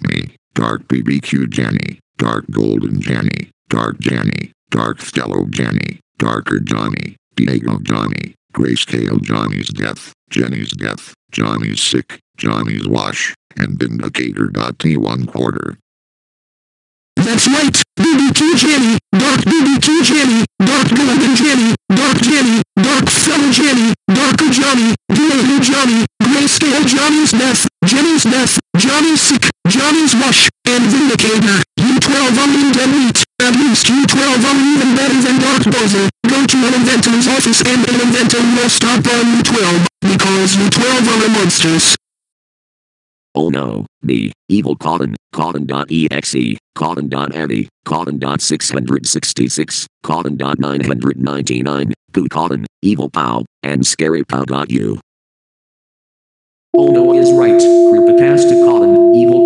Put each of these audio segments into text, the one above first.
Me, Dark BBQ Jenny, Dark Golden Jenny, Dark Jenny, Dark Stello Jenny, Darker Johnny, Diego Johnny, Grayscale Johnny's Death, Jenny's Death, Johnny's Sick, Johnny's Wash, and Vindicator.t1 quarter. That's right, BBQ Jenny, Dark BBQ Jenny, Dark Golden Jenny, Dark Jenny, Dark Fellow Jenny, Darker Johnny, Diego Johnny, Grayscale Johnny's Death, Jenny's Death, Johnny's Sick, Johnny's Wash, and Vindicator. You 12 unnamed elite, at least you 12 uneven better than Dark Bozo. Go to an inventor's office and an inventor will stop on U12, because U12 are monsters. Oh no, me, evil Cotton, Cotton.exe, Cotton.annie, Cotton.666, Cotton.999, Goo Cotton, Evil Pow, and ScaryPow.u. Oh no is right, Creepypasta Cotton, Evil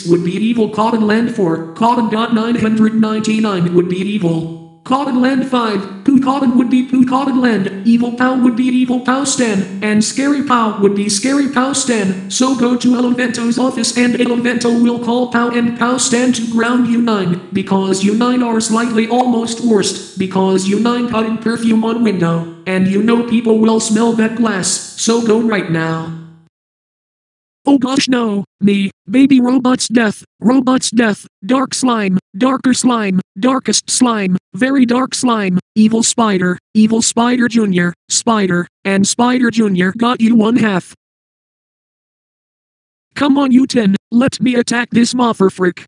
Cotton.666 would be Evil Cotton Land 4, Cotton.999 would be Evil. Cotton Land 5, Poo Cotton would be Poo Cotton Land, Evil Pow would be Evil Pow Stan, and Scary Pow would be Scary Pow Stan. So go to Elemento's office and Elemento will call Pow and Pow Stan to ground you 9, because you 9 are slightly almost worst, because you 9 putting perfume on window, and you know people will smell that glass, so go right now. Oh gosh no, me, baby robot's death, robot's death, dark slime, darker slime, darkest slime, very dark slime, evil spider, evil spider junior, spider, and spider junior got you one half. Come on you 10, let me attack this mofferfrick.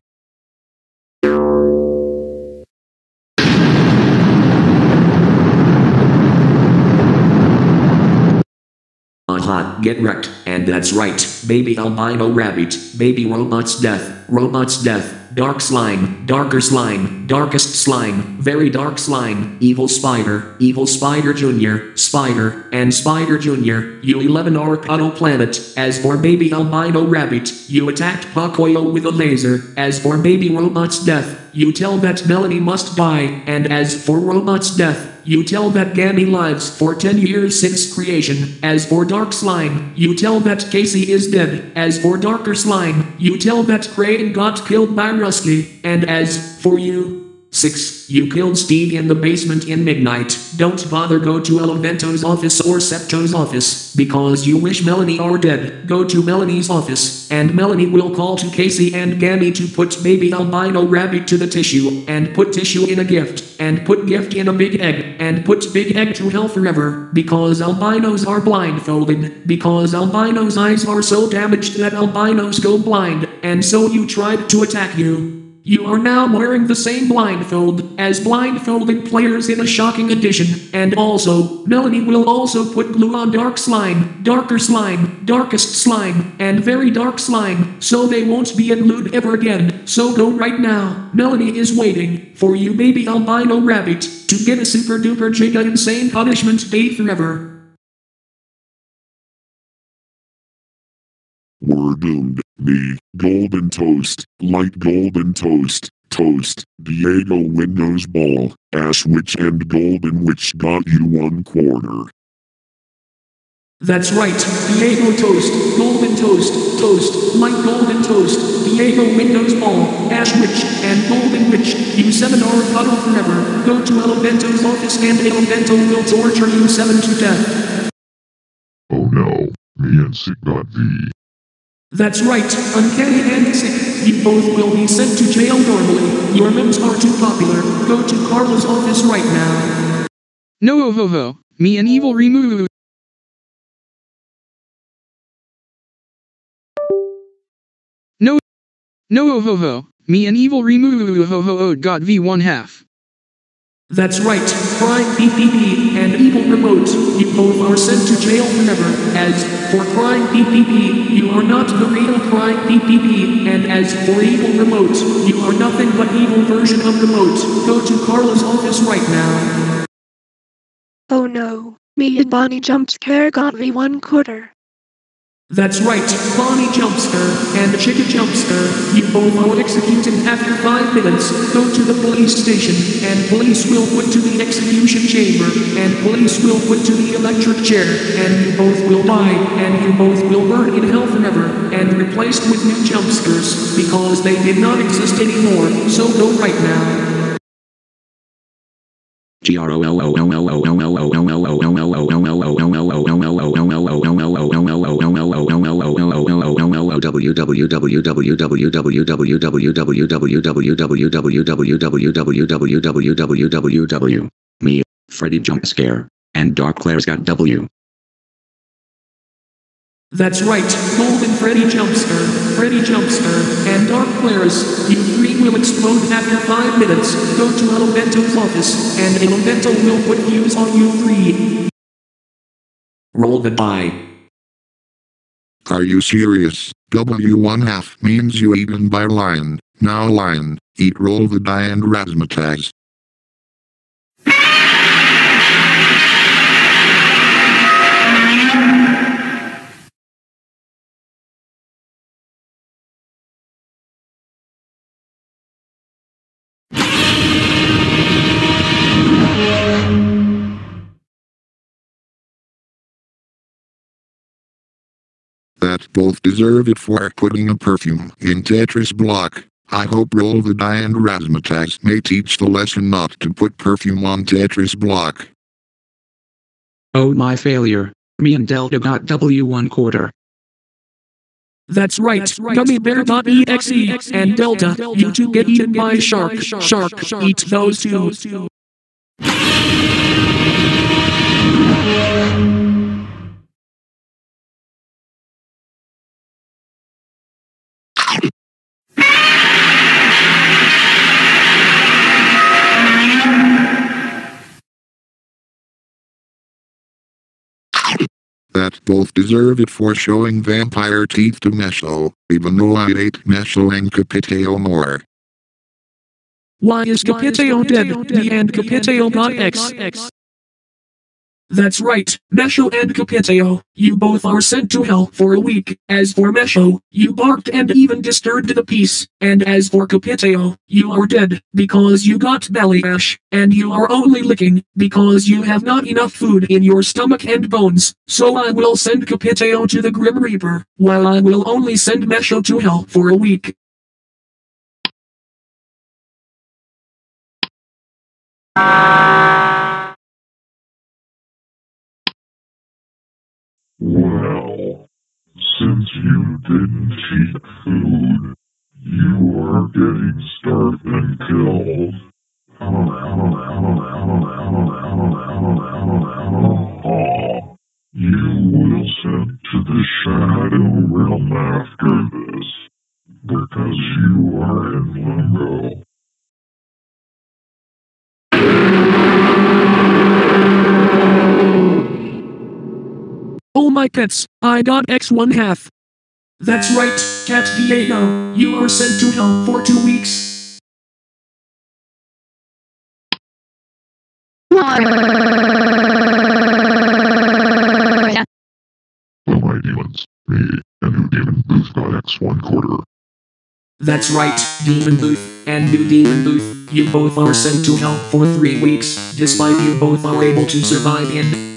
Uh-huh, get wrecked. And that's right, baby albino rabbit, baby robot's death, robot's death, dark slime, darker slime, darkest slime, very dark slime, evil spider, evil spider junior, spider, and spider junior, you 11 are puddle planet. As for baby albino rabbit, you attacked Pocoyo with a laser. As for baby robot's death, you tell that Melanie must die, and as for robot's death, you tell that Gammy lives for 10 years since creation. As for Dark Slime, you tell that Casey is dead. As for Darker Slime, you tell that Crane got killed by Rusty. And as for you, 6. You killed Steve in the basement in midnight. Don't bother go to Elemento's office or Septo's office, because you wish Melanie are dead. Go to Melanie's office, and Melanie will call to Casey and Gammy to put baby albino rabbit to the tissue, and put tissue in a gift, and put gift in a big egg, and put big egg to hell forever, because albinos are blindfolded, because albinos' eyes are so damaged that albinos go blind, and so you tried to attack you. You are now wearing the same blindfold as blindfolded players in a shocking edition, and also, Melanie will also put glue on dark slime, darker slime, darkest slime, and very dark slime, so they won't be glued ever again. So go right now. Melanie is waiting for you, baby albino rabbit, to get a super duper giga insane punishment day forever. We're doomed. Me, Golden Toast, Light Golden Toast, Toast, Diego Windows Ball, Ash Witch and Golden Witch got you one quarter. That's right, Diego Toast, Golden Toast, Toast, Light Golden Toast, Diego Windows Ball, Ash Witch, and Golden Witch. You seven are a puddle forever. Go to Elemento's office and Elemento will torture you seven to death. Oh no, me and Sick got V. That's right, Uncanny and Sick. You both will be sent to jail normally. Your memes are too popular. Go to Carla's office right now. No ho ho ho, me an evil remove. No, no ho ho ho, me an evil remove ho ho ho got V one half. That's right, Prime PPP and Evil Remote. You both are sent to jail forever. As for crying PPP, you are not the real crying PPP. And as for evil remote, you are nothing but evil version of remote. Go to Carla's office right now. Oh no, me and Bonnie jump scare got me one quarter. That's right, Bonnie Jumpster and Chica Jumpster. You both are executed after five minutes. Go to the police station, and police will put to the execution chamber, and police will put to the electric chair, and you both will die, and you both will burn in hell forever, and replaced with new jumpsters, because they did not exist anymore. So go right now www that's right, Golden Freddy Jumpster, Freddy Jumpster, and Dark Claire's. You three will explode after five minutes. Go to Elemento's office, and Elemento will put fuse on you three. Roll the die. Are you serious? W one half means you eaten by lion. Now lion, eat roll the die and razzmatazz. That both deserve it for putting a perfume in Tetris block. I hope Roll the Die and Razzmatazz may teach the lesson not to put perfume on Tetris block. Oh my failure. Me and Delta got W one quarter. That's right, Gummy Bear.exe and Delta. You two get eaten by a shark. Shark, eat those two. That both deserve it for showing vampire teeth to Mesho, even though I ate Mesho and Capitão more. Why is Capitão dead? The and Capitão got X. That's right, Mesho and Capitão, you both are sent to hell for a week. As for Mesho, you barked and even disturbed the peace. And as for Capitão, you are dead, because you got belly ash, and you are only licking, because you have not enough food in your stomach and bones. So I will send Capitão to the Grim Reaper, while I will only send Mesho to hell for a week. Well, since you didn't eat food, you are getting starved and killed. My pets, I got X one half. That's right, Cat Diego, you are sent to hell for two weeks. Well, my demons, me, and New Demon Booth got X one quarter. That's right, Demon Booth and New Demon Booth, you both are sent to hell for three weeks, despite you both are able to survive in